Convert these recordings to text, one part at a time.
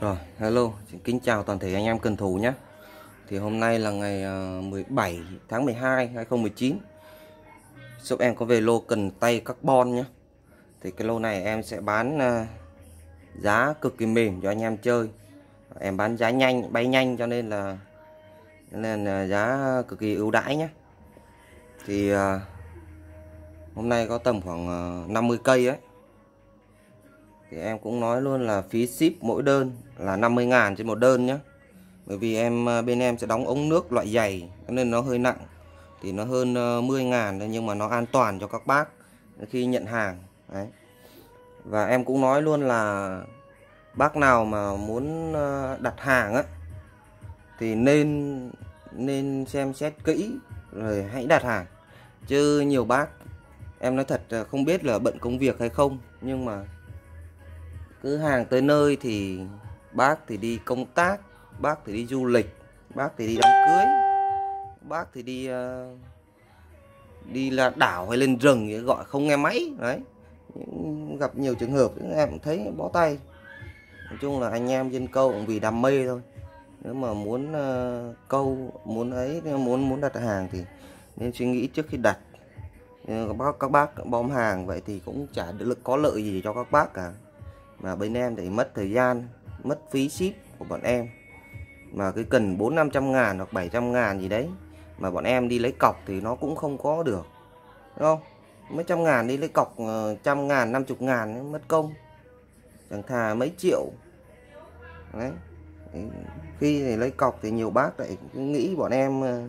Rồi, hello, kính chào toàn thể anh em cần thủ nhé. Thì hôm nay là ngày ờ, 17 tháng 12 2019 Shop em có về lô cần tay carbon nhé. Thì cái lô này em sẽ bán ờ, giá cực kỳ mềm cho anh em chơi. Em bán giá nhanh, bay nhanh cho nên là nên là giá cực kỳ ưu đãi nhé. Thì ờ, hôm nay có tầm khoảng 50 cây ấy thì em cũng nói luôn là phí ship mỗi đơn là 50 ngàn trên một đơn nhé bởi vì em ờ, bên em sẽ đóng ống nước loại dày nên nó hơi nặng. Thì nó hơn ờ, 10 ngàn nhưng mà nó an toàn cho các bác khi nhận hàng, Đấy. và em cũng nói luôn là bác nào mà muốn ờ, đặt hàng á, thì nên nên xem xét kỹ rồi hãy đặt hàng. Chứ nhiều bác, em nói thật không biết là bận công việc hay không, nhưng mà cứ hàng tới nơi thì bác thì đi công tác bác thì đi du lịch bác thì đi đám cưới bác thì đi uh, đi là đảo hay lên rừng gọi không nghe máy đấy. Gặp nhiều trường hợp em cũng thấy bó tay. Nói chung là anh em dân câu cũng vì đam mê thôi. Nếu mà muốn uh, câu muốn ấy muốn muốn đặt hàng thì nên suy nghĩ trước khi đặt. Các bác các bác bom hàng vậy thì cũng chả được có lợi gì cho các bác cả mà bên em thì mất thời gian, mất phí ship của bọn em. Mà cái cần bốn năm trăm ngàn hoặc 700 ngàn gì đấy, mà bọn em đi lấy cọc thì nó cũng không có được. Đúng không? Mấy trăm ngàn đi lấy cọc ờ, trăm ngàn, năm chục ngàn mất công. Chẳng thà mấy triệu. Đấy. Khi thì lấy cọc thì nhiều bác lại nghĩ bọn em ờ,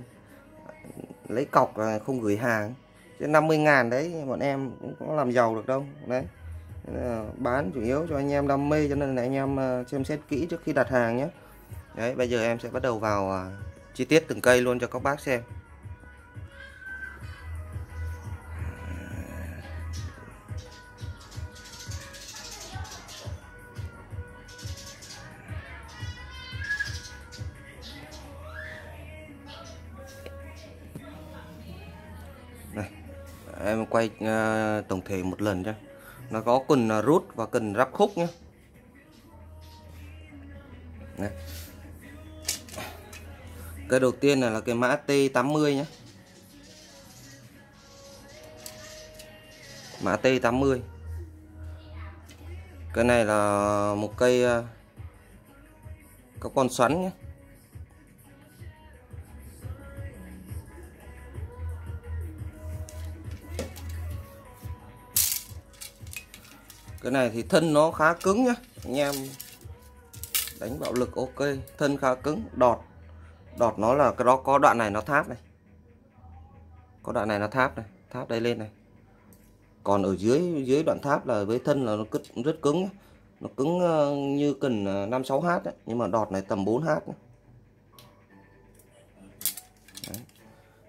lấy cọc là không gửi hàng. Chứ 50 ngàn đấy, bọn em cũng có làm giàu được đâu. Đấy bán chủ yếu cho anh em đam mê cho nên là anh em ờ, xem xét kỹ trước khi đặt hàng nhé. Đấy bây giờ em sẽ bắt đầu vào ờ, chi tiết từng cây luôn cho các bác xem. Này em quay uh, tổng thể một lần cho nó có cần rút và cần ráp khúc nhé. Đây. cái đầu tiên là, là cái mã T80 nhé. Mã T80. Cái này là một cây ờ, có con xoắn nhé. Cái này thì thân nó khá cứng nhá. Anh em đánh bạo lực ok. Thân khá cứng đọt. Đọt nó là cái đó có đoạn này nó tháp này. Có đoạn này nó tháp này tháp đây lên này. Còn ở dưới dưới đoạn tháp là với thân là nó cứ, rất cứng nó cứng ờ, như cần 5 6 h đấy. nhưng mà đọt này tầm 4 h đấy.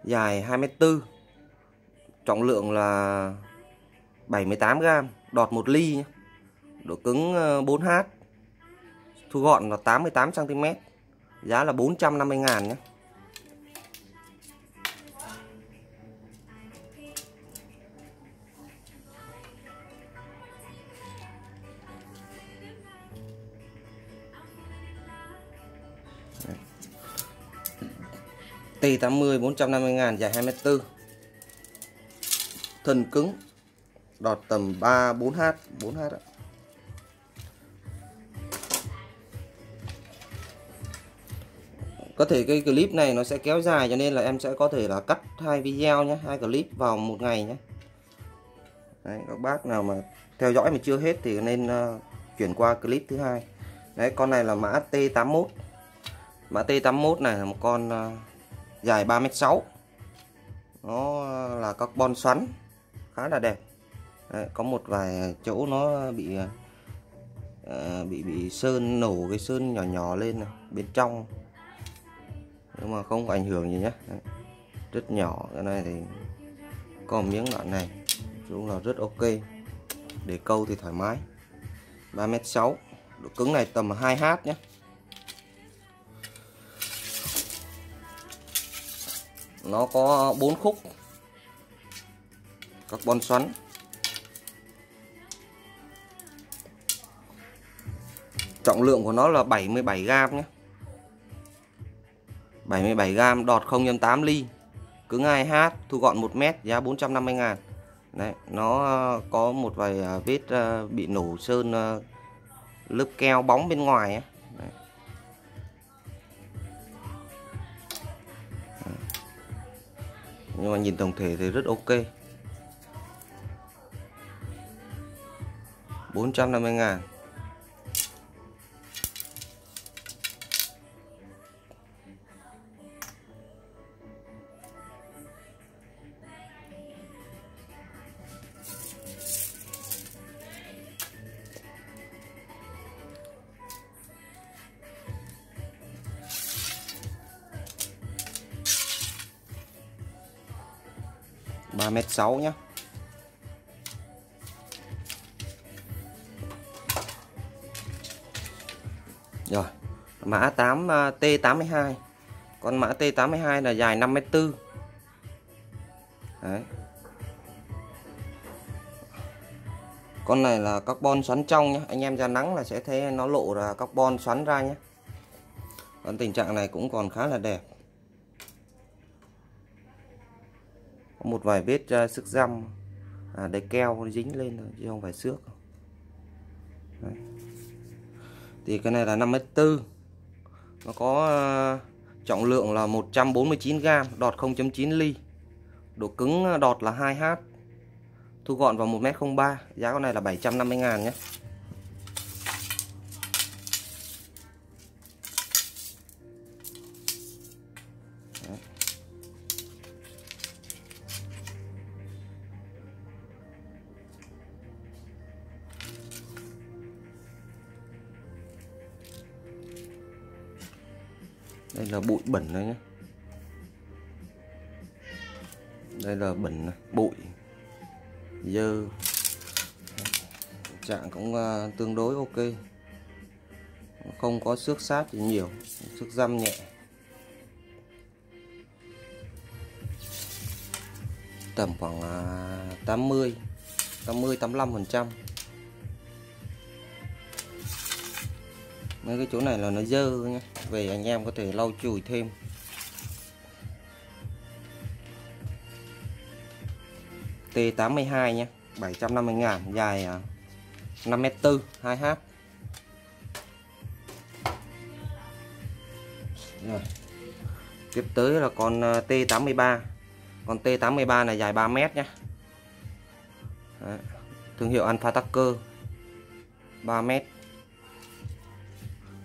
dài 24 trọng lượng là 78 gram đọt 1 ly độ cứng ờ, 4H thu gọn là 88 cm giá là 450 ngàn nhé T80 450 ngàn, dài 24 thân cứng đọt tầm 3 4h 4h ạ. Có thể cái clip này nó sẽ kéo dài cho nên là em sẽ có thể là cắt hai video nhé, hai clip vào một ngày nhé. Đấy, các bác nào mà theo dõi mà chưa hết thì nên uh, chuyển qua clip thứ hai. Đấy, con này là mã T81. Mã T81 này là một con uh, dài 3m6. Nó ờ, là carbon xoắn khá là đẹp. Đấy, có một vài chỗ nó bị à, bị bị sơn nổ cái sơn nhỏ nhỏ lên này, bên trong. Nhưng mà không có ảnh hưởng gì nhé Đấy, rất nhỏ cái này thì có miếng đoạn này cũng là rất ok. Để câu thì thoải mái. 3m6 độ cứng này tầm 2h nhé nó có bốn khúc. Carbon xoắn. Trọng lượng của nó là 77 g nhé. 77 g đọt 0.8 ly. Cứng 2H thu gọn 1 m, giá 450 000 Đấy, nó ờ, có một vài ờ, vết ờ, bị nổ sơn lớp keo bóng bên ngoài ấy. Đấy. nhưng mà nhìn tổng thể thì rất ok. 450 ngàn. Mét sáu nhé rồi, mã 8 à, T82 con mã T82 là dài 5m4 Đấy. con này là carbon xoắn trong nhé anh em ra nắng là sẽ thấy nó lộ là carbon xoắn ra nhé còn tình trạng này cũng còn khá là đẹp. Có một vài vết à, uh, sức răm à, đây keo dính lên thôi chứ không phải xước. Đấy. thì cái này là 5m4 nó có uh, trọng lượng là 149g đọt 0.9 ly. Độ cứng à, đọt là 2h thu gọn vào 1m03 giá con này là 750 ngàn nhé. Là bụi bẩn đây nhé đây là bẩn bụi dơ. Trạng cũng uh, tương đối ok. Không có xước sát gì nhiều xước răm nhẹ. Tầm khoảng uh, 80 80 85 phần trăm. Mấy cái chỗ này là nó dơ nhé về anh em có thể lau chùi thêm T82 nhé 750 ngàn, dài à, 5m4 2H Rồi. tiếp tới là con à, T83 con T83 này dài 3m nhé Đấy. thương hiệu Alpha Tucker 3m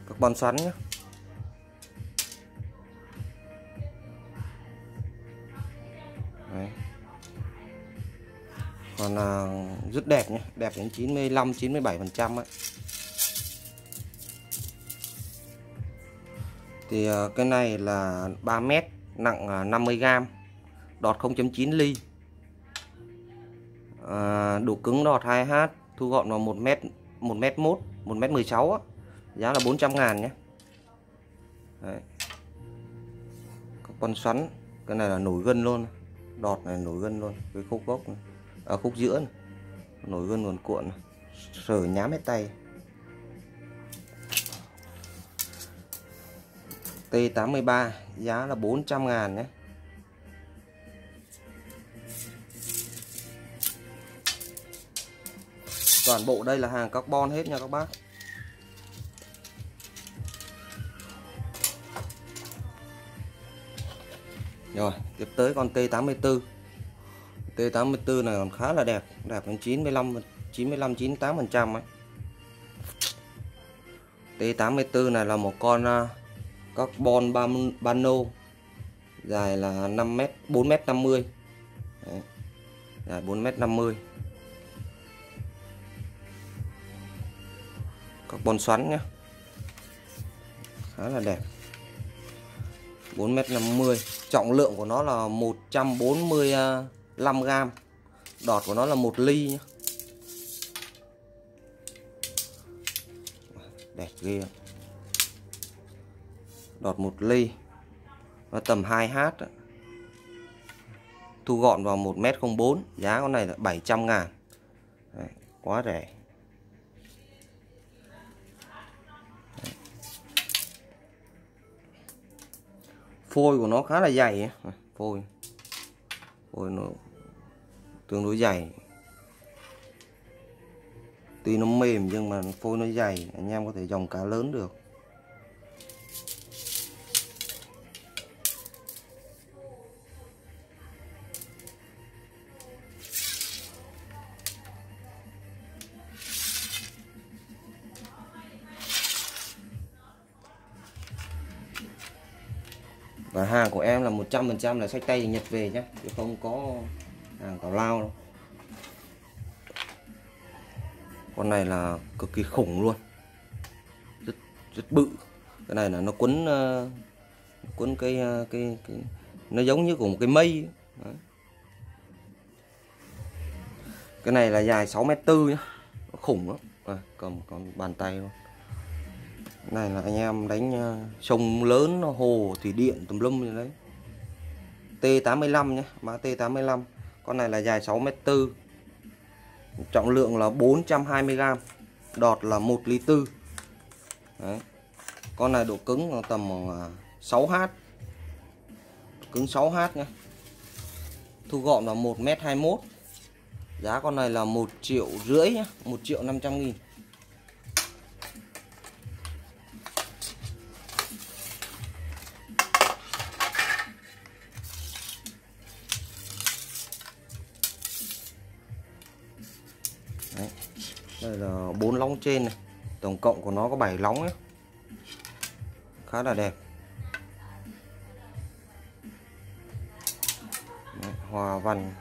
carbon xoắn nhé Đấy. còn à, rất đẹp nhé đẹp đến 95 97 phần trăm thì à, cái này là 3 mét nặng 50 à, gram đọt 0.9 ly. À, đủ cứng đọt 2H thu gọn vào 1 mét 1 mét 1 1 mét 16 á giá là 400 ngàn nhé Đấy. con xoắn cái này là nổi gân luôn đọt này nổi gân luôn cái khúc gốc này. ở à, khúc giữa này. nổi gân nguồn cuộn này. sờ nhám hết tay T83 giá là 400 ngàn nhé toàn bộ đây là hàng carbon hết nha các bác Rồi, tiếp tới con T84. T84 này còn khá là đẹp, đẹp đến 95 95 98% ấy. T84 này là một con uh, carbon bano dài là 5m 4m50. Đấy. Dài 4m50. Carbon xoắn nhá. Khá là đẹp. 4m50 trọng lượng của nó là 145g đọt của nó là 1 ly nhá. đẹp ghê đọt 1 ly. Nó tầm 2h thu gọn vào 1m04 giá con này là 700 ngàn. Đấy, quá rẻ. Phôi của nó khá là dày ấy. phôi. Phôi nó tương đối dày. Tuy nó mềm nhưng mà phôi nó dày, anh em có thể dòng cá lớn được. Hàng của em là 100% là sách tay Nhật về nhé chứ không có hàng tào lao đâu. Con này là cực kỳ khủng luôn. Rất rất bự. Cái này là nó quấn uh, quấn cái, uh, cái cái nó giống như của một cái mây Đấy. cái này là dài 6 mét tư nhá. Khủng lắm. À, cầm còn bàn tay luôn này là anh em đánh ờ, sông lớn hồ, thủy điện, tùm lum như đấy. T85 nhé mã T85 con này là dài 6m4 trọng lượng là 420g đọt là 1 ly tư. Đấy. con này độ cứng tầm ờ, 6h cứng 6h nhé thu gọn là 1m21 giá con này là 1 triệu rưỡi nhé 1 triệu 500 nghìn. Bốn lóng trên này. Tổng cộng của nó có 7 lóng ấy. khá là đẹp. Đấy, hòa văn.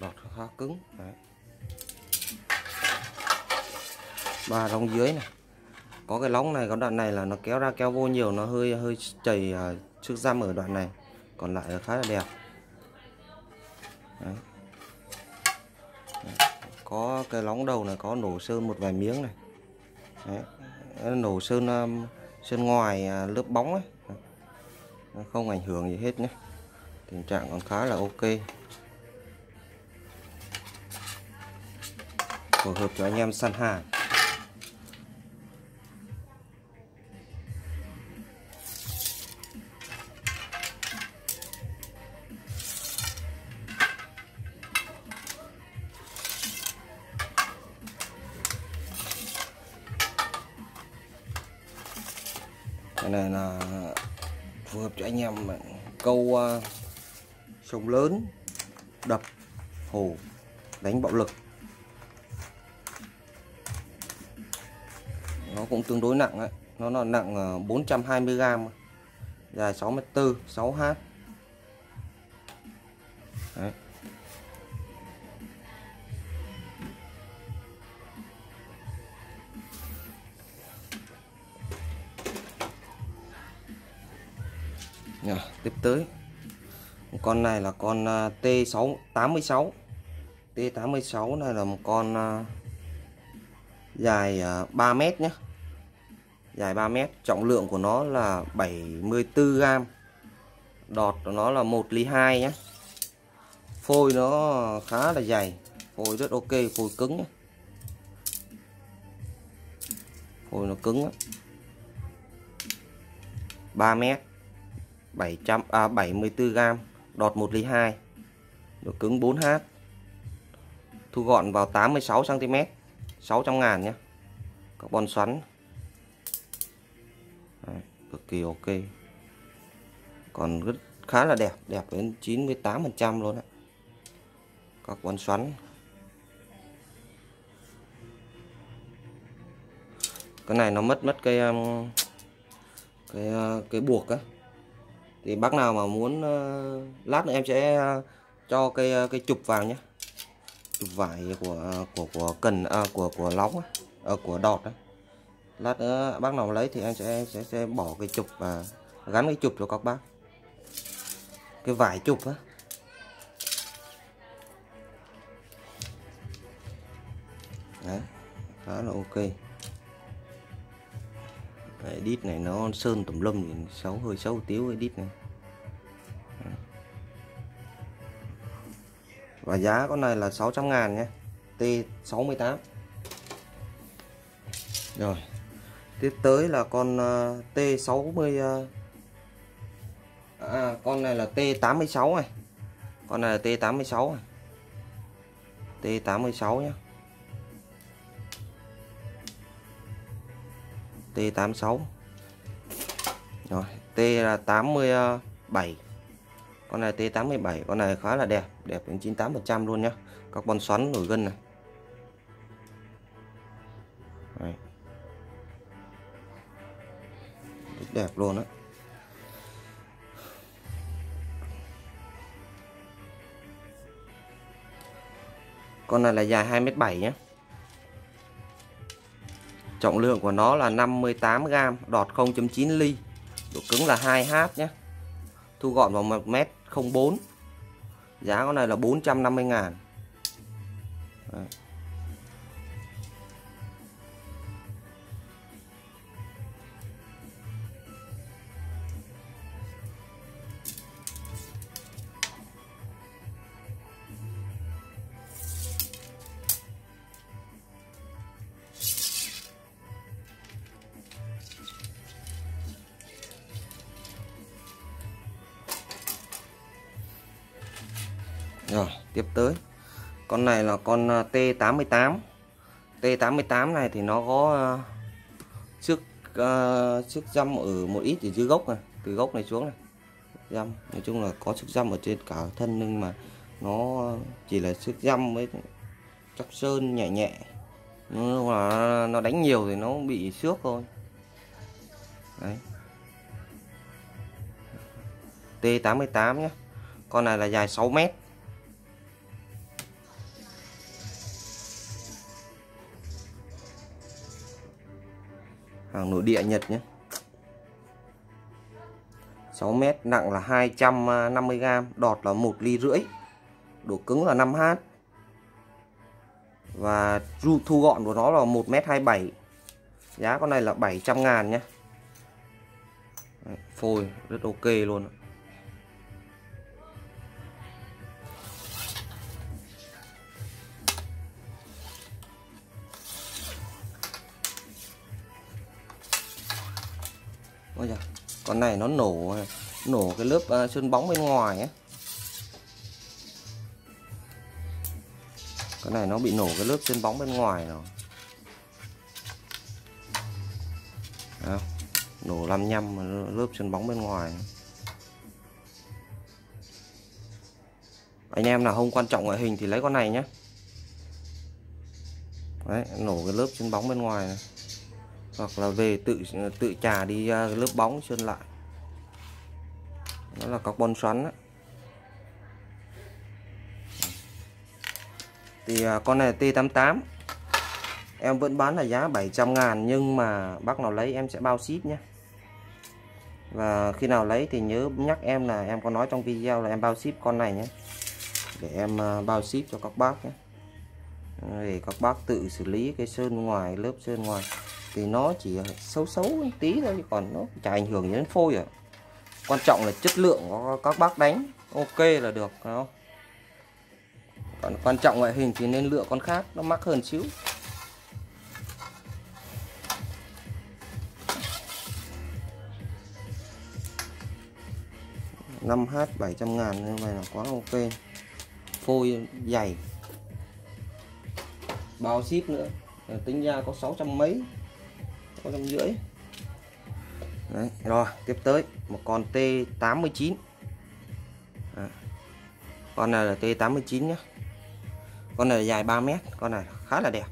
Đọt khá cứng. Đấy. ba lóng dưới này. Có cái lóng này có đoạn này là nó kéo ra kéo vô nhiều nó hơi hơi chảy à, uh, trước răm ở đoạn này. Còn lại là khá là đẹp. Đấy có cái lóng đầu này, có nổ sơn một vài miếng này. Đấy. nổ sơn um, sơn ngoài à, lớp bóng ấy. Nó không ảnh hưởng gì hết nhé. Tình trạng còn khá là ok. Phù hợp cho anh em săn hàng. Cái này là phù hợp cho anh em câu uh, sông lớn đập hồ đánh bạo lực. Nó cũng tương đối nặng đấy nó là nặng ờ, 420g dài 64 6h tới. Con này là con à, T686 T86 này là một con à, dài à, 3 mét nhé dài 3 mét, trọng lượng của nó là 74g đọt của nó là 1 ly 2 nhé phôi nó khá là dày, phôi rất ok, phôi cứng nhé. phôi nó cứng á. 3 mét. 700 à 74g đọt 1 ly 2 độ cứng 4H thu gọn vào 86 cm 600 ngàn nhé. Carbon xoắn. Đấy, cực kỳ ok. Còn rất khá là đẹp đẹp đến 98 phần trăm luôn đấy carbon xoắn. Cái này nó mất mất cái um, cái uh, cái buộc á thì bác nào mà muốn uh, lát nữa em sẽ uh, cho cái uh, cái chụp vào nhé chụp vải của của của cần à, của của lóng à, của đọt đó. lát nữa bác nào lấy thì em sẽ sẽ sẽ bỏ cái chụp và gắn cái chụp cho các bác. Cái vải chụp á. Đấy khá là ok cái edit này nó sơn tùm lum thì xấu hơi xấu tiếu edit này. Và giá con này là 600 ngàn nhé. T68 rồi. Tiếp tới là con uh, T60 uh, à, con này là T86 này. Con này là T86 này. T86 nhé. T86. Rồi T87. Con này T87, con này khá là đẹp đẹp đến 98% luôn nhá. Carbon xoắn nổi gân này. Đấy. rất đẹp luôn á. Con này là dài 2m7 nhé trọng lượng của nó là 58g đọt 0.9 ly, độ cứng là 2H nhé. Thu gọn vào 1m04 giá con này là 450 ngàn. Đấy. Là con à, T88. T88 này thì nó có à, trước uh, trước dăm ở một ít ở dưới gốc này, từ gốc này xuống này. Dăm, nói chung là có sức dăm ở trên cả thân nhưng mà nó chỉ là sức dăm với chóc sơn nhẹ nhẹ. Nhưng mà nó đánh nhiều thì nó bị xước thôi. Đấy. T88 nhé. Con này là dài 6 mét. Hàng nội địa Nhật nhé. 6 mét, nặng là 250g đọt là 1 ly rưỡi, độ cứng là 5H và thu gọn của nó là 1m27 giá con này là 700 ngàn nhé. Phôi, rất ok luôn Ôi giời, con này nó nổ nổ cái lớp uh, sơn bóng bên ngoài ấy. Cái này nó bị nổ cái lớp sơn bóng bên ngoài rồi. nổ nổ 55 lớp sơn bóng bên ngoài. Anh em nào không quan trọng ngoại hình thì lấy con này nhé. Đấy, nổ cái lớp sơn bóng bên ngoài này hoặc là về tự tự trả đi à, lớp bóng sơn lại. Nó là carbon xoắn đó. thì à, con này là T88 em vẫn bán là giá 700 ngàn, nhưng mà bác nào lấy em sẽ bao ship nhé. Và khi nào lấy thì nhớ nhắc em là em có nói trong video là em bao ship con này nhé. Để em à, bao ship cho các bác nhé. Để các bác tự xử lý cái sơn ngoài, lớp sơn ngoài thì nó chỉ xấu xấu tí thôi còn nó chả ảnh hưởng đến phôi à quan trọng là chất lượng của các bác đánh, ok là được không? Còn quan trọng ngoại hình thì nên lựa con khác, nó mắc hơn xíu. Năm h 700 ngàn như vậy là quá ok. Phôi dày. Bao ship nữa. Tính ra có 600 mấy có trăm rưỡi. Đấy, rồi tiếp tới một con T89 à. con này là T89 nhé con này dài 3 mét con này khá là đẹp.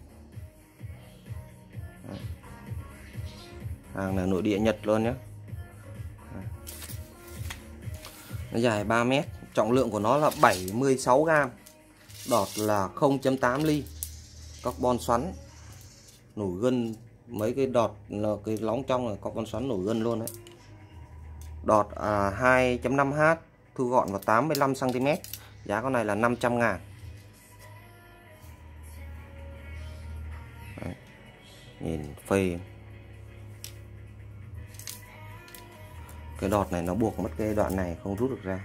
Đấy. hàng là nội địa Nhật luôn nhé nó dài 3 mét trọng lượng của nó là 76 gram đọt là 0.8 ly carbon xoắn nổi gân mấy cái đọt là cái lóng trong là có con xoắn nổi gân luôn đấy. Đọt à, 2.5h thu gọn vào 85 cm giá con này là 500 ngàn. Đấy. nhìn phê. Cái đọt này nó buộc mất cái đoạn này không rút được ra.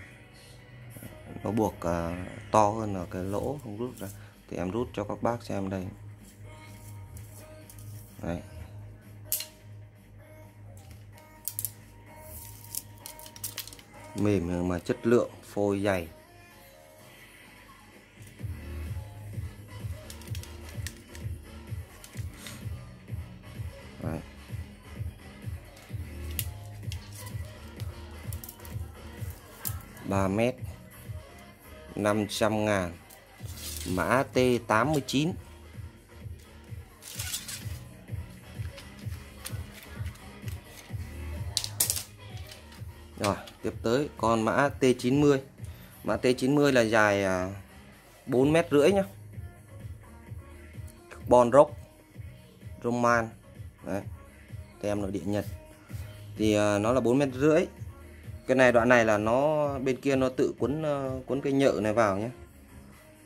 Nó buộc à, to hơn là cái lỗ không rút ra. Thì em rút cho các bác xem đây. Đấy. Mềm mà chất lượng phôi dày. Đấy. ba mét năm trăm ngàn. Mã T89 Rồi, tiếp tới con mã T90. Mã T90 là dài à, 4 mét rưỡi nhá. Bon rock, Roman. Đấy. Tem nội địa Nhật. Thì à, nó là 4 mét rưỡi. Cái này, đoạn này là nó, bên kia nó tự cuốn cuốn ờ, cái nhựa này vào nhé.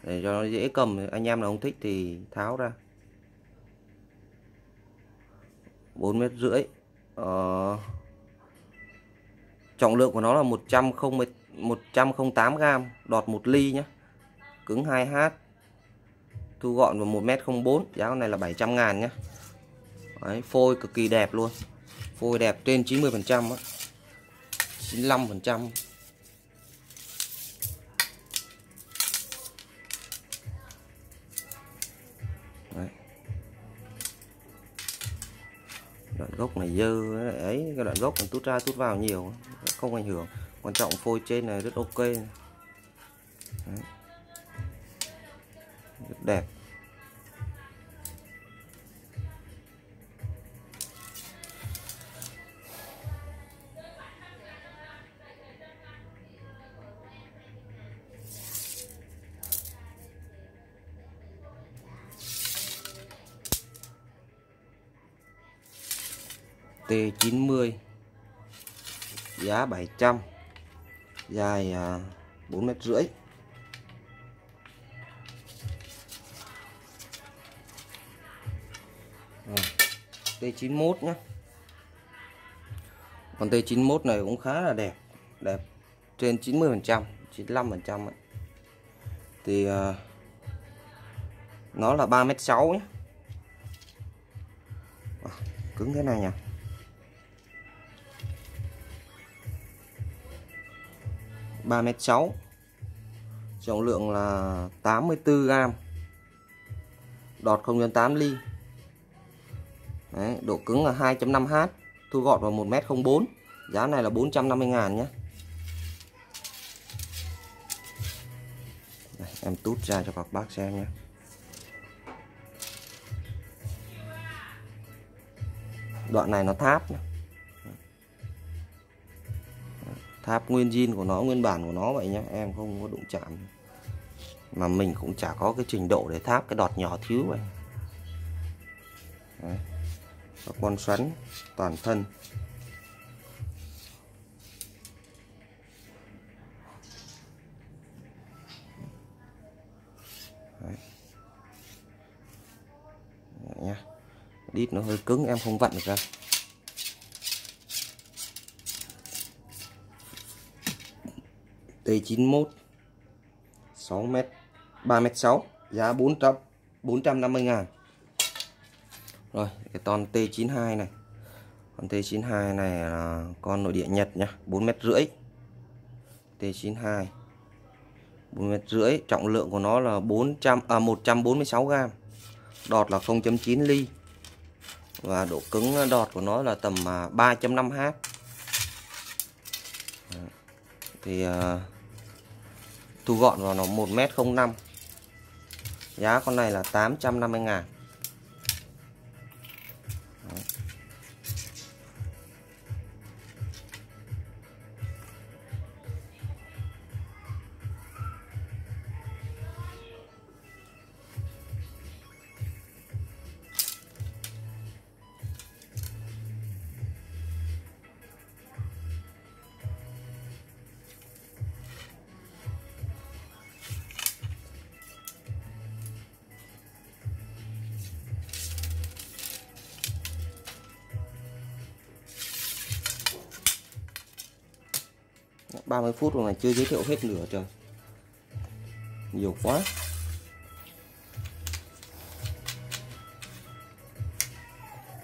Để cho nó dễ cầm anh em nào không thích thì tháo ra. 4 mét rưỡi. Ờ trọng lượng của nó là 108 108 gram đọt 1 ly nhé cứng 2H thu gọn vào 1m04 giá con này là 700 ngàn nhé Đấy, phôi cực kỳ đẹp luôn. Phôi đẹp trên 90 phần trăm 95 đoạn gốc này dơ ấy, cái đoạn gốc mình tút ra tút vào nhiều, không ảnh hưởng. Quan trọng phôi trên này rất ok. Đấy. rất đẹp. T90 giá 700 dài à, 4 mét rưỡi. T91 nhé còn T91 này cũng khá là đẹp đẹp trên 90 phần trăm 95 phần trăm thì uh, nó là 3m6 nhé à, cứng thế này nhỉ? 3m6 trọng lượng là 84g đọt 0.8 ly. Đấy, độ cứng là 2.5H thu gọn vào 1m04 giá này là 450 ngàn nhé. Đây, em tút ra cho các bác xem nhé. Đoạn này nó tháp nhé. Tháp nguyên zin của nó, nguyên bản của nó vậy nhá em không có đụng chạm mà mình cũng chả có cái trình độ để tháp cái đọt nhỏ thiếu vậy Đấy. con xoắn toàn thân Đấy. Đấy nhá. đít nó hơi cứng, em không vặn được ra T91 6m 3m6 giá 400 450 ngàn. Rồi cái con T92 này. Con T92 này là con nội địa Nhật nhá 4 mét rưỡi. T92 4 mét rưỡi trọng lượng của nó là 400 à 146 g đọt là 0.9 ly. Và độ cứng đọt của nó là tầm à, 3.5h thì uh, thu gọn vào nó 1m05 giá con này là 850 ngàn. 30 phút rồi này, chưa giới thiệu hết nửa trời. Nhiều quá.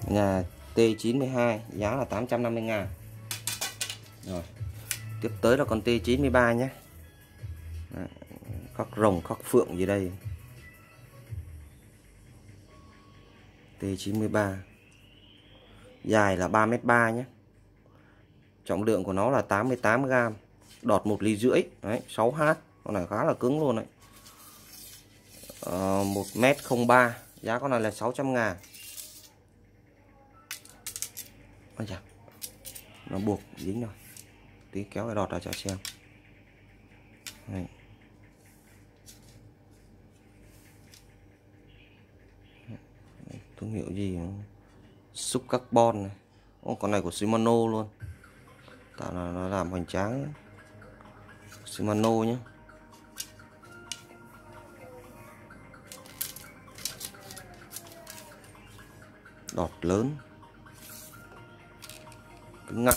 Nhà T92 giá là 850 ngàn. Rồi, tiếp tới là con T93 nhé. Khắc rồng, khắc phượng gì đây? T93. Dài là 3m3 nhé. Trọng lượng của nó là 88 gram đọt một ly rưỡi. Đấy 6h con này khá là cứng luôn đấy. Ờ, một 1m03 giá con này là 600 ngàn. Ôi chà. Nó buộc dính rồi. Tí kéo cái đọt ra cho xem. Đấy. thương hiệu gì xúc carbon này. Ô, con này của Shimano luôn. Tạo là nó làm hoành tráng. Shimano nhé đọt lớn. Cứng ngắc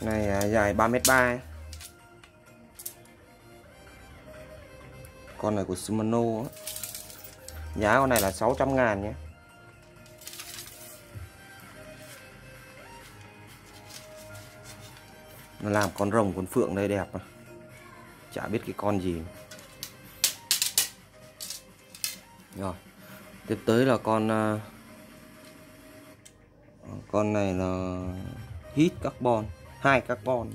này à, dài 3m3 con này của Shimano giá con này là 600 ngàn nhé nó làm con rồng con phượng đây đẹp chả biết cái con gì. Rồi, tiếp tới là con à, con này là hit carbon, hai carbon.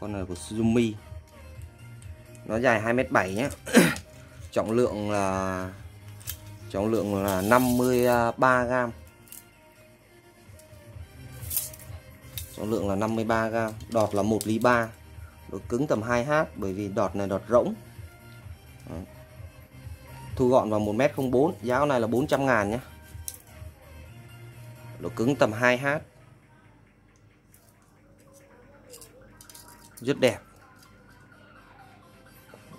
Con này của Suzumi nó dài 2m7 nhé trọng lượng là, trọng lượng là 53 gram. Trọng lượng là 53 g đọt là 1 ly 3 độ cứng tầm 2h bởi vì đọt này đọt rỗng. Đấy. thu gọn vào 1m04 giá này là 400 ngàn nhé. Độ cứng tầm 2h rất đẹp.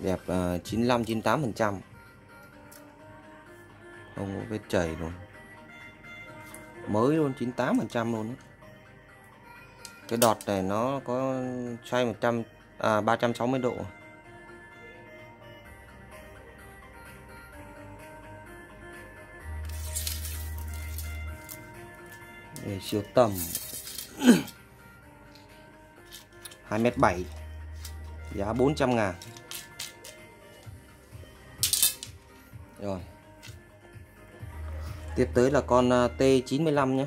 Đẹp uh, 95 98 phần trăm. Không có vết chảy luôn. Mới luôn 98 phần trăm luôn đó cái đọt này nó có xoay 100 à, 360 độ. Để siêu tầm 2m7 giá 400 ngàn. Rồi. Tiếp tới là con à, T95 nhé.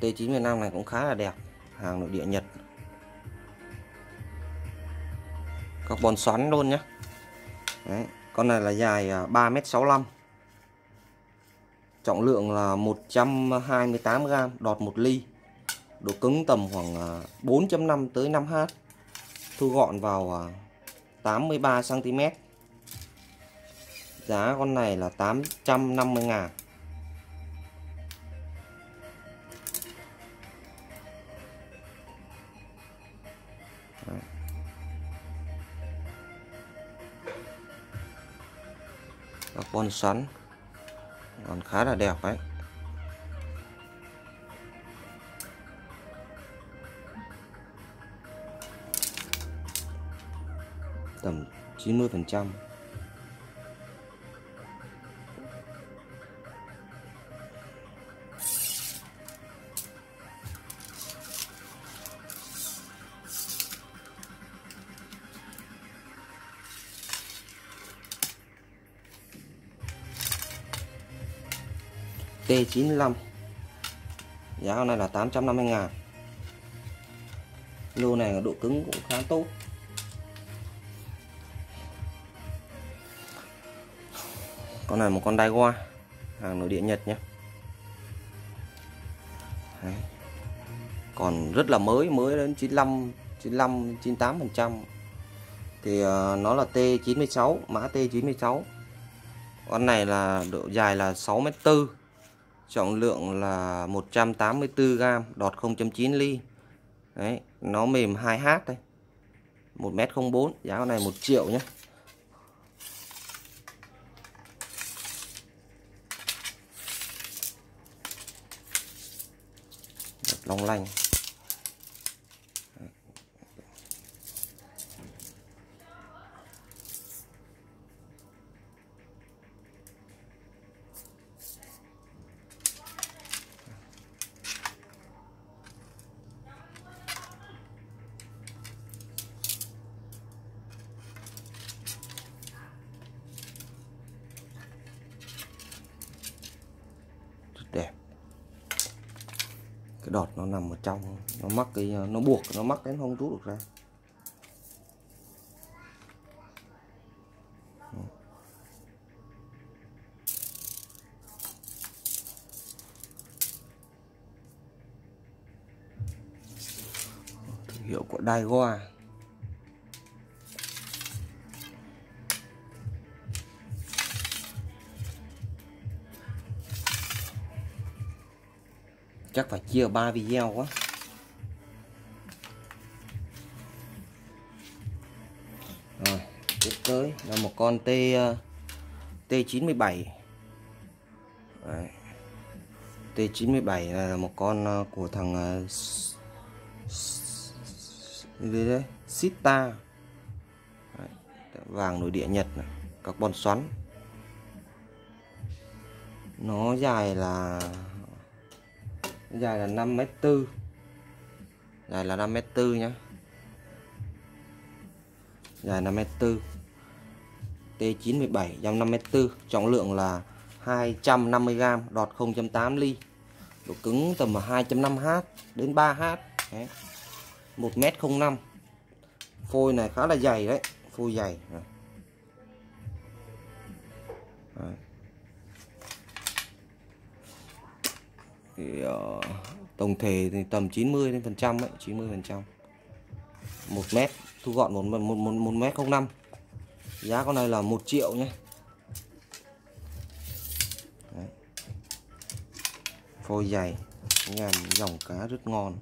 T95 này cũng khá là đẹp hàng nội địa Nhật. Carbon xoắn luôn nhé Đấy, con này là dài à, 3m65 trọng lượng là 128g đọt 1 ly. Độ cứng tầm khoảng à, 4.5 tới 5h thu gọn vào à, 83 cm giá con này là 850 ngàn. Các con xoắn. Còn khá là đẹp đấy. Tầm 90 phần trăm. T95. Giá hôm nay là 850 ngàn. Lô này độ cứng cũng khá tốt. Con này một con Daiwa hàng nội địa Nhật nhé. Đấy. còn rất là mới mới đến 95 95 98 phần trăm. Thì uh, nó là T96 mã T96 con này là độ dài là 6m4 trọng lượng là 184g đọt 0.9 ly. Đấy, nó mềm 2h đây 1m04 giá con này 1 triệu nhé. Long lanh. Đọt nó nằm ở trong, nó mắc cái, nó buộc, nó mắc đến không rút được ra. Hiệu của Daiwa. Chắc phải chia ba video quá rồi tiếp tới là một con T ờ, T97 Đấy. T97 là một con ờ, của thằng uh, đấy Sita đấy. vàng nội địa Nhật này. carbon xoắn nó dài là dài là 5m4 dài là 5m4 nhá. Dài 5m4 T97 105 mét tư. Trọng lượng là 250g đọt 0.8 ly. Độ cứng tầm 2.5h đến 3h đấy. 1m05 phôi này khá là dày đấy. Phôi dày. Đấy. Thì uh, tổng thể thì tầm 90 đến phần trăm ấy 90 phần trăm. Một mét thu gọn một một một một mét không năm. Giá con này là một triệu nhé. Đấy. phôi dày ngàm dòng cá rất ngon.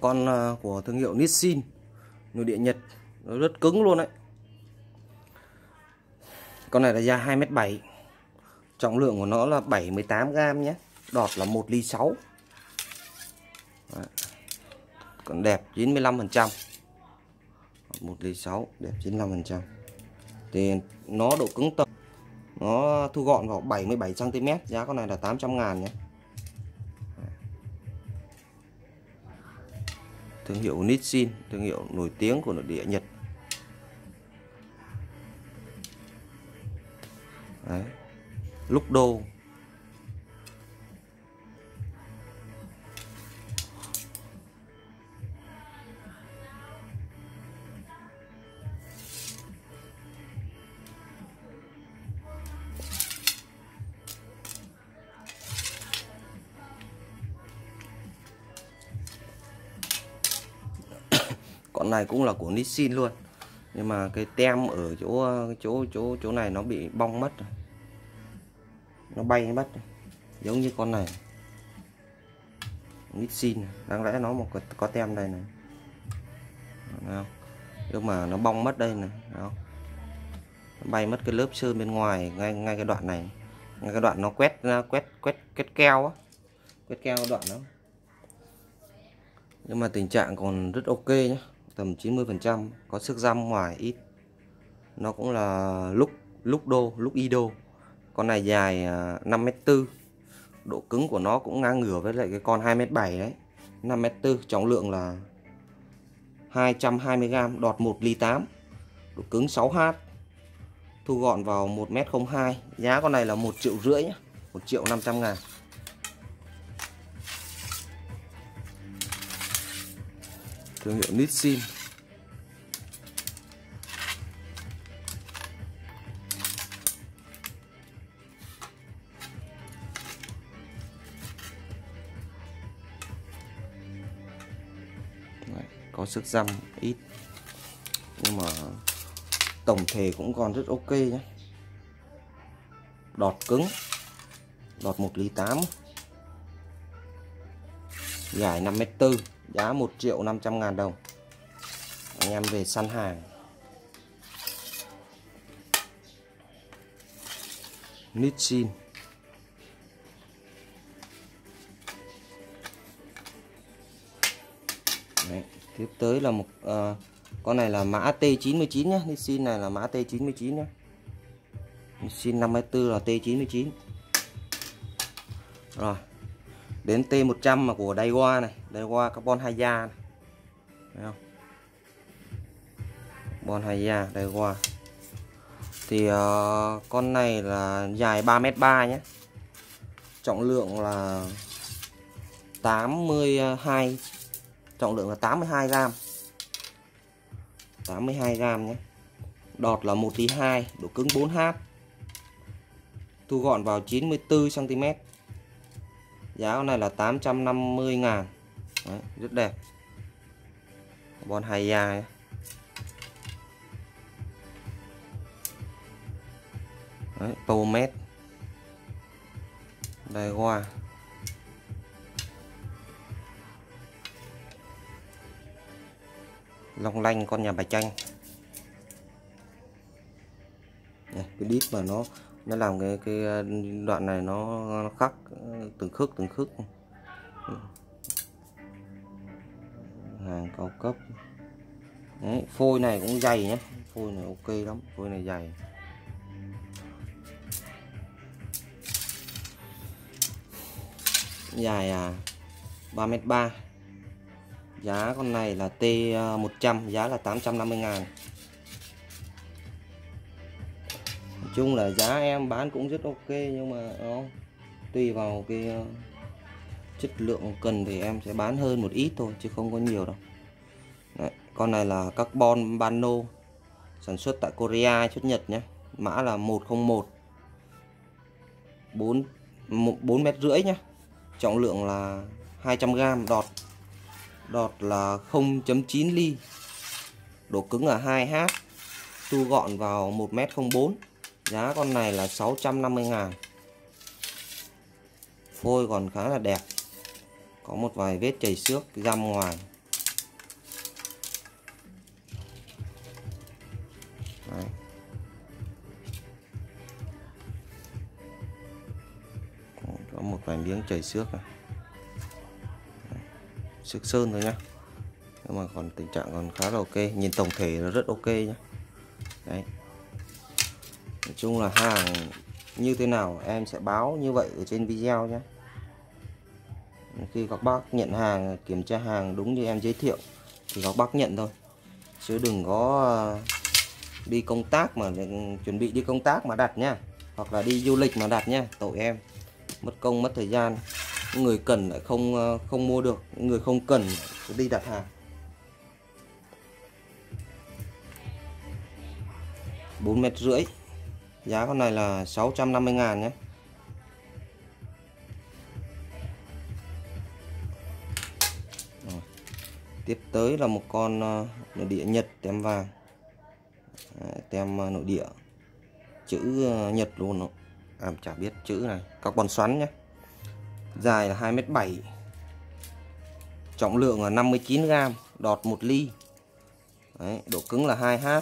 Con ờ, của thương hiệu Nissin, nội địa Nhật. Nó rất cứng luôn đấy. Con này là da 2m7 trọng lượng của nó là 78g nhé. Đọt là 1 ly 6 đấy. còn đẹp 95% 1 ly 6 đẹp 95% thì nó độ cứng tập nó thu gọn vào 77 cm giá con này là 800 ngàn nhé. Thương hiệu Nissin thương hiệu nổi tiếng của nội địa Nhật Đấy. lúc đô này cũng là của Nissin luôn. Nhưng mà cái tem ở chỗ chỗ chỗ chỗ này nó bị bong mất rồi. Nó bay mất rồi. giống như con này. Nissin đáng lẽ nó một có, có tem đây này. Không? nhưng mà nó bong mất đây này. Không? Nó bay mất cái lớp sơn bên ngoài ngay ngay cái đoạn này. Ngay cái đoạn nó quét quét quét quét keo á. Quét keo đoạn đó. Nhưng mà tình trạng còn rất ok nhé tầm 90% có sức răm ngoài ít. Nó cũng là lúc lúc đô, lúc y đô. Con này dài à, 5m4 độ cứng của nó cũng ngang ngửa với lại cái con 2m7 đấy. 5m4 trọng lượng là 220g đọt 1 ly 8 độ cứng 6h thu gọn vào 1m02 giá con này là 1 triệu rưỡi nhé 1 triệu 500 ngàn. Thương hiệu Nissin Đấy, có sức răm ít nhưng mà tổng thể cũng còn rất ok nhé đọt cứng đọt 1 ly 8 dài 5m4 giá 1 triệu 500 ngàn đồng. Anh em về săn hàng. Nitsin. Đấy, tiếp tới là một uh, con này là mã T99 nhé Nissin này là mã T99 nhé Nissin 54 là T99 rồi đến T100 mà của Daiwa này Daiwa carbon Haya này. Thấy không? Bon Haya Daiwa thì uh, con này là dài 3m3 nhé. Trọng lượng là 82 trọng lượng là 82 gram. 82 gram nhé. Đọt là 1 ly 2 độ cứng 4H thu gọn vào 94 cm giá con này là 850 ngàn. Đấy, rất đẹp. Bòn hài dài, Đấy, tô mét đây qua long lanh con nhà bài chanh. Đây, cái đít mà nó nó làm cái cái ờ, đoạn này nó, nó khắc ờ, từng khúc từng khúc hàng cao cấp. Đấy, phôi này cũng dày nhé phôi này ok lắm phôi này dày. Dài à 3m3 giá con này là T100 ờ, giá là 850 ngàn. Chung là giá em bán cũng rất ok nhưng mà nó tùy vào cái ờ, chất lượng cần thì em sẽ bán hơn một ít thôi chứ không có nhiều đâu. Đấy, con này là carbon bano sản xuất tại Korea xuất Nhật nhé. Mã là 101 4 4 mét rưỡi nhé trọng lượng là 200g đọt đọt là 0.9 ly. Độ cứng là 2H thu gọn vào 1m04 giá con này là 650 ngàn. Phôi còn khá là đẹp. Có một vài vết chảy xước răm ngoài. Đấy. có một vài miếng chảy xước này. Xước sơn thôi nhá. Nhưng mà còn tình trạng còn khá là ok. Nhìn tổng thể nó rất ok nhá. Đấy nói chung là hàng như thế nào em sẽ báo như vậy ở trên video nhé. Khi các bác nhận hàng, kiểm tra hàng đúng như em giới thiệu thì các bác nhận thôi. Chứ đừng có à, đi công tác mà ừ, chuẩn bị đi công tác mà đặt nha hoặc là đi du lịch mà đặt nha tội em. Mất công, mất thời gian. Người cần lại không à, không mua được, người không cần đi đặt hàng. Bốn mét rưỡi giá con này là 650 ngàn nhé. Rồi. tiếp tới là một con ờ, nội địa Nhật tem vàng. Tem ờ, nội địa. Chữ ờ, Nhật luôn nó à, chả biết chữ này. Carbon xoắn nhé. Dài là 2m7 trọng lượng là 59g đọt 1 ly. Đấy, độ cứng là 2H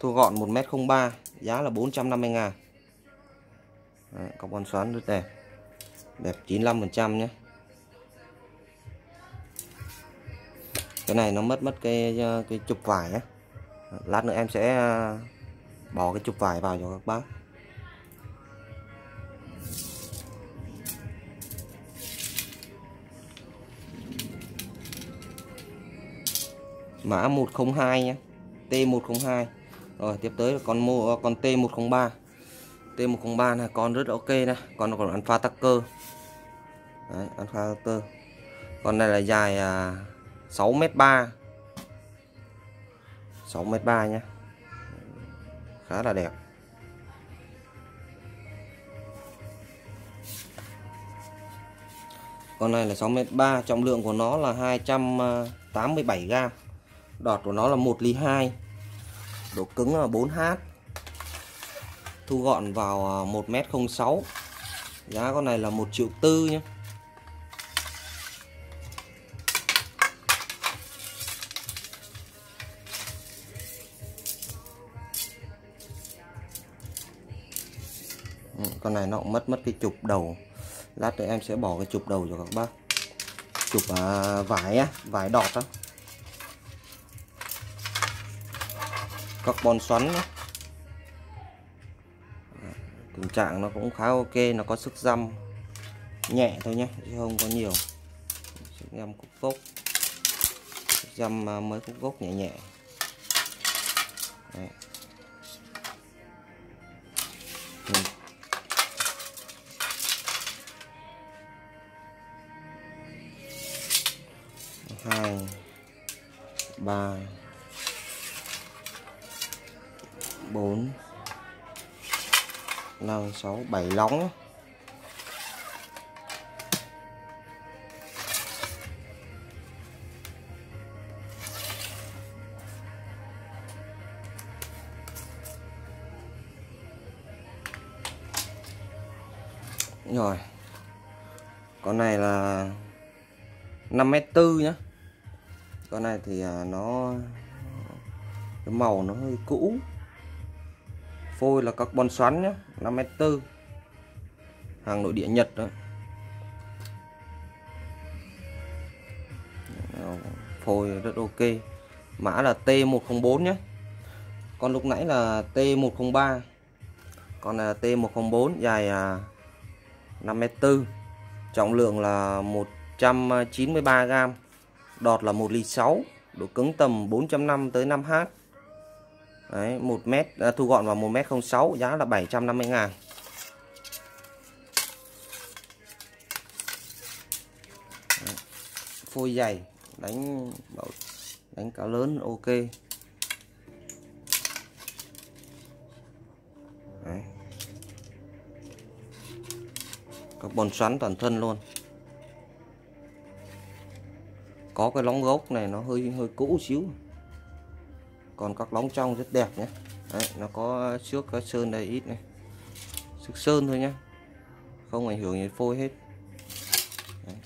thu gọn 1m03 giá là 450 ngàn. Đấy, carbon xoắn rất đẹp. Đẹp 95% nhé. Cái này nó mất mất cái ờ, cái chụp vải á. Lát nữa em sẽ ờ, bỏ cái chụp vải vào cho các bác. Mã 102 nhé. T102 rồi tiếp tới là con mua ờ, con T103 T103 là con rất ok này. Con còn alpha tucker. Đấy, alpha tucker. Con này là dài à, 6m3 6m3 nhé khá là đẹp. Con này là 6m3 trọng lượng của nó là 287 à, g đọt của nó là 1 ly 2 độ cứng là 4H thu gọn vào à, 1m06 giá con này là 1 triệu tư nhé ừ, con này nó cũng mất mất cái chụp đầu. Lát nữa em sẽ bỏ cái chụp đầu cho các bác. Chụp à, vải á vải đọt á. Carbon xoắn á. tình trạng nó cũng khá ok, nó có sức dăm nhẹ thôi nhé chứ không có nhiều. Sức dăm cúc gốc sức dăm à, mới cúc gốc nhẹ nhẹ. Đấy. Ừ. Hai, ba. Bốn, năm, sáu, bảy lóng rồi, con này là 5 mét tư nhá. Con này thì à, nó, cái màu nó hơi cũ phôi là carbon xoắn nhá 5 mét tư. Hàng nội địa Nhật đó. Phôi rất ok. Mã là T104 nhé con lúc nãy là T103 con là T104 dài à, 5m4 trọng lượng là 193g đọt là 1 ly 6 độ cứng tầm 4.5 tới 5h Đấy, 1 mét à, thu gọn vào 1 mét 06 giá là 750 ngàn. Đấy, phôi dày đánh đánh cá lớn ok. Đấy. carbon xoắn toàn thân luôn. Có cái lóng gốc này nó hơi hơi cũ xíu còn các lóng trong rất đẹp nhé. Đấy, nó có trước có sơn đây ít này. Sức sơn thôi nhé không ảnh hưởng đến phôi hết. Đấy.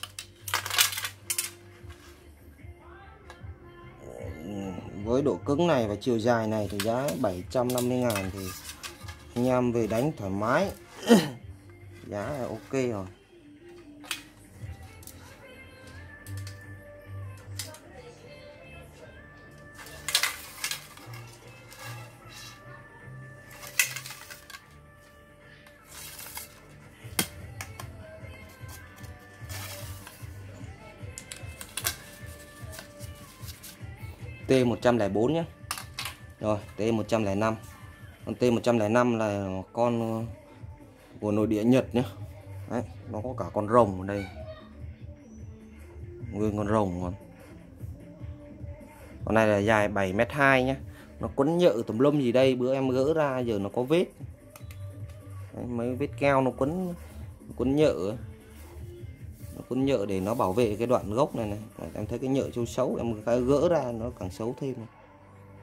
với độ cứng này và chiều dài này thì giá 750 ngàn thì anh em về đánh thoải mái. Giá là ok rồi. T104 nhé Rồi T105 Con T105 là con ờ, của nội địa Nhật nhé Đấy, nó có cả con rồng ở đây. Nguyên con rồng còn con này là dài 7m2 nhé nó quấn nhựa tùm lum gì đây bữa em gỡ ra giờ nó có vết. Đấy, mấy vết keo nó quấn quấn nhợ nó quấn nhựa để nó bảo vệ cái đoạn gốc này này. Đấy, em thấy cái nhựa châu xấu em gỡ ra nó càng xấu thêm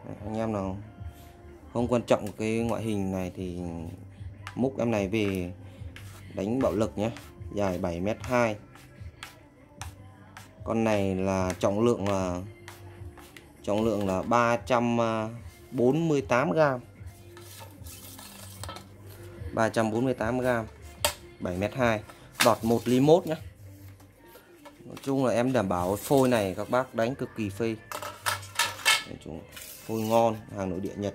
Đấy, anh em nào không quan trọng cái ngoại hình này thì múc em này về đánh bạo lực nhé. Dài 7m2 con này là trọng lượng là trọng lượng là 348 g 348 g 7m2 đọt 1 ly 1 nhé. Nói chung là em đảm bảo phôi này các bác đánh cực kỳ phê. Nói chung, phôi ngon, hàng nội địa Nhật.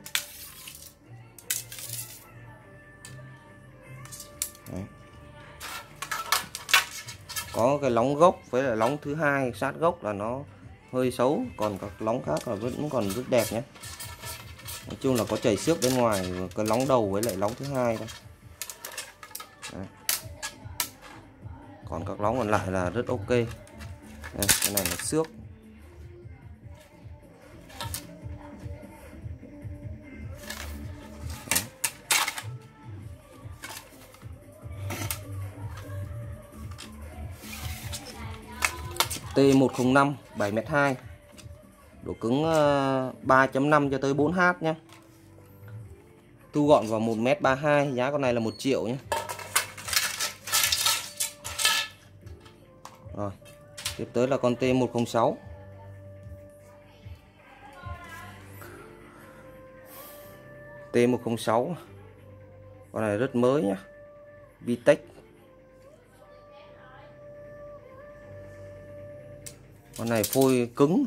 Đấy. có cái lóng gốc với lại lóng thứ hai, sát gốc là nó hơi xấu, còn các lóng khác là vẫn còn rất đẹp nhé. Nói chung là có chảy xước bên ngoài, cái lóng đầu với lại lóng thứ hai thôi. Đấy. còn các lóng còn lại là rất ok. Đây, cái này là xước. T105 7m2 độ cứng ờ, 3.5 cho tới 4H nhé thu gọn vào 1m32 giá con này là 1 triệu nhé rồi tiếp tới là con T106 T106 con này rất mới nhé Vitech con này phôi cứng.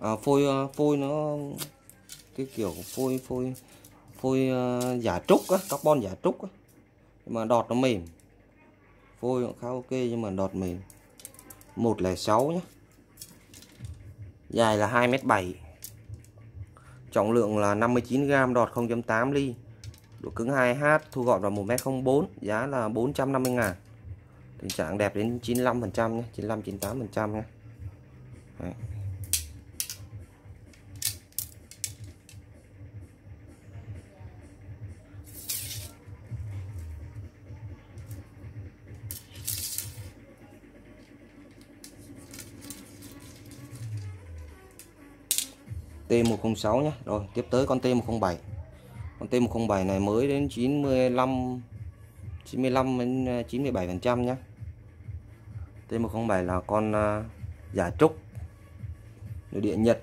À, phôi à, phôi nó cái kiểu phôi phôi phôi à, giả trúc á carbon giả trúc á. Nhưng mà đọt nó mềm. Phôi cũng khá ok nhưng mà đọt mềm. 106 nhé dài là 2m7 trọng lượng là 59g đọt 0.8 ly. Độ cứng 2H thu gọn vào 1m04 giá là 450 ngàn. Tình trạng đẹp đến 95% nhé 95 98% nhé Đấy. T106 nhé rồi, tiếp tới con T107 con T107 này mới đến 95 95 đến à, 97 phần trăm nhé T107 là con à, giả trúc, nội địa Nhật.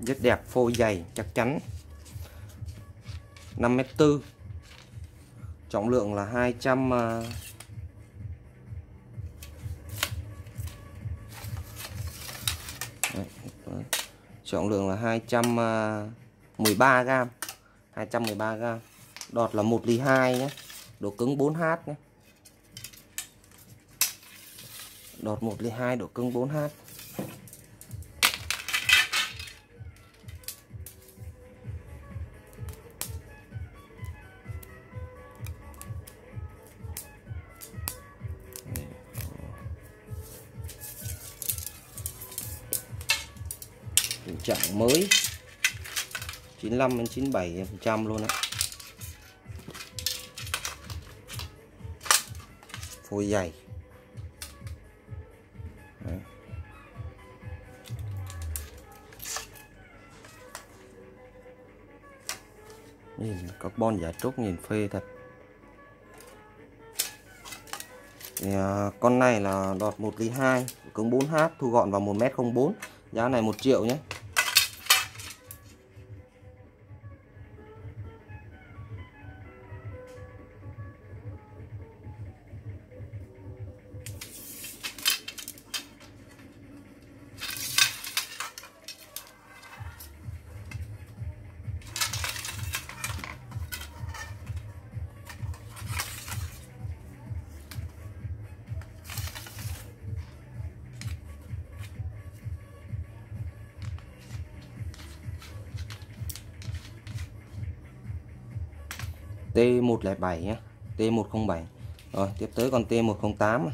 Rất đẹp, phôi dày, chắc chắn. 5m4 trọng lượng là 200 trọng lượng là 213 à, gram. 213 gram. Đọt là 1 ly 2 nhé. Độ cứng 4H nhé. Đọt 1 ly 2 độ cứng 4H 95 đến 97 phần trăm luôn ạ phôi dày. Đấy. nhìn carbon giả trúc nhìn phê thật. Thì, à, con này là đọt 1 ly 2 cứng 4H thu gọn vào 1m04 giá này 1 triệu nhé. T107 nhé. T107 rồi tiếp tới còn T108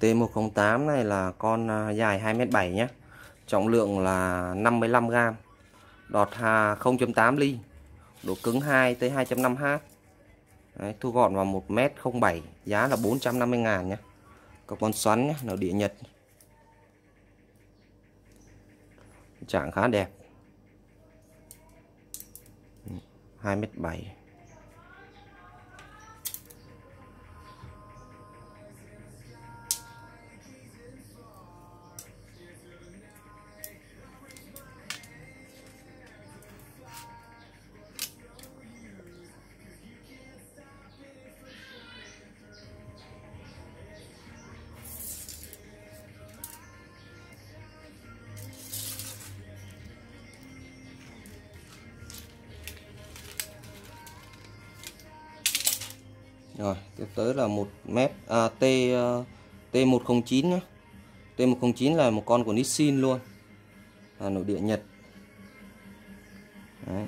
T108 này là con à, dài 2m7 nhé. Trọng lượng là 55g đọt 0.8 ly. Độ cứng 2 tới 2.5h Đấy, thu gọn vào 1m07 giá là 450 ngàn nhé. Có con xoắn nhé nó địa Nhật. Trạng khá đẹp. 2m7 rồi tiếp tới là một mét à, T T109 nhé T109 là một con của Nissin luôn. À, nội địa Nhật. Đấy.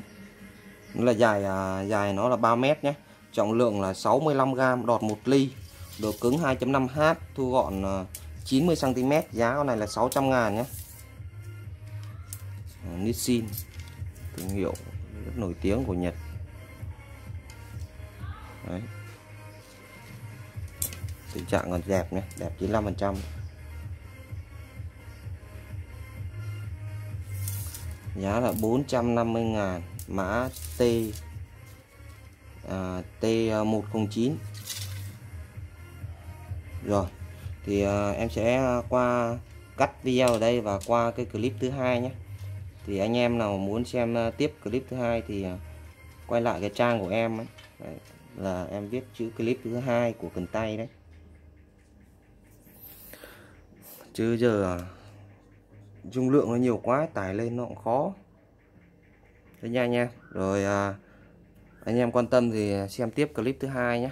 nó là dài à, dài nó là 3 mét nhé trọng lượng là 65g đọt 1 ly. Độ cứng 2.5H thu gọn à, 90cm giá con này là 600 ngàn nhé à, Nissin thương hiệu rất nổi tiếng của Nhật. Đấy tình trạng còn đẹp nhé đẹp 95 phần trăm. Giá là 450 ngàn mã T à, T109 rồi thì à, em sẽ qua cắt video ở đây và qua cái clip thứ hai nhé. Thì anh em nào muốn xem à, tiếp clip thứ hai thì à, quay lại cái trang của em ấy. Đấy, là em viết chữ clip thứ hai của cần tay đấy. Chứ giờ dung lượng nó nhiều quá tải lên nó cũng khó. Thế nha nha rồi à, anh em quan tâm thì xem tiếp clip thứ hai nhé.